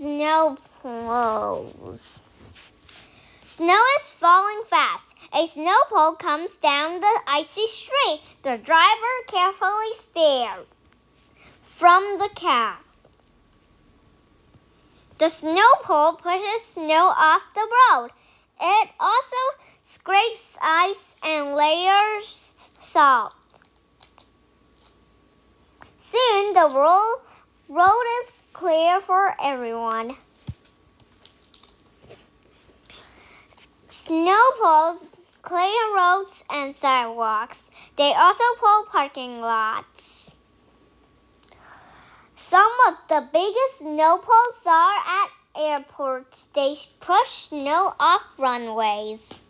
Snow Plows. Snow is falling fast. A snowplow comes down the icy street. The driver carefully steers from the cab. The snowplow pushes snow off the road. It also scrapes ice and layers salt. Soon the road, road is clear for everyone. Snowplows clear roads and sidewalks. They also plow parking lots. Some of the biggest snowplows are at airports. They push snow off runways.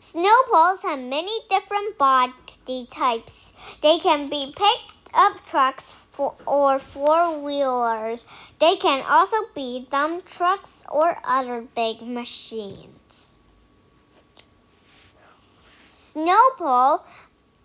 Snowplows have many different body types. They can be picked up trucks for, or four wheelers. They can also be dump trucks or other big machines. Snowplow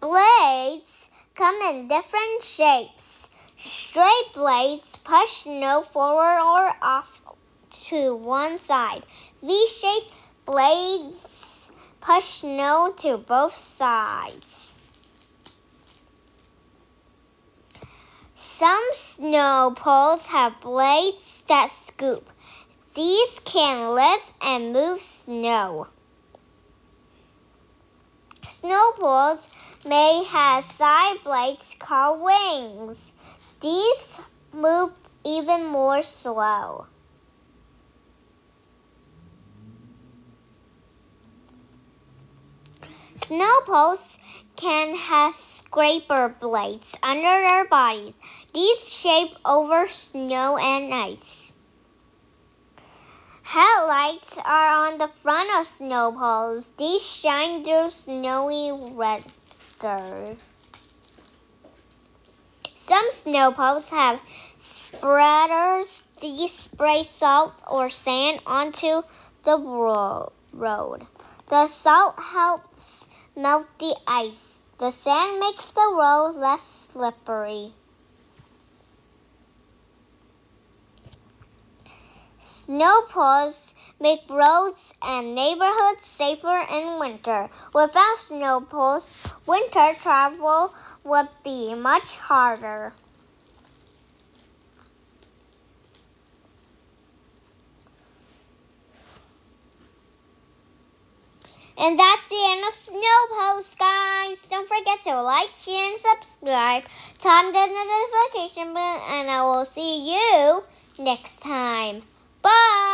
blades come in different shapes. Straight blades push snow forward or off to one side. V-shaped blades push snow to both sides. Some snowplows have blades that scoop. These can lift and move snow. Snowplows may have side blades called wings. These move even more slow. Snowplows can have scraper blades under their bodies. These shape over snow and ice. Headlights are on the front of snowballs. These shine through snowy weather. Some snowballs have spreaders. These spray salt or sand onto the ro road. The salt helps melt the ice. The sand makes the road less slippery. Snow Snowplows make roads and neighborhoods safer in winter. Without snow snowplows, winter travel would be much harder. And that's the end of Snowplows, guys. Don't forget to like, share, and subscribe. Turn the notification bell, and I will see you next time. Bye.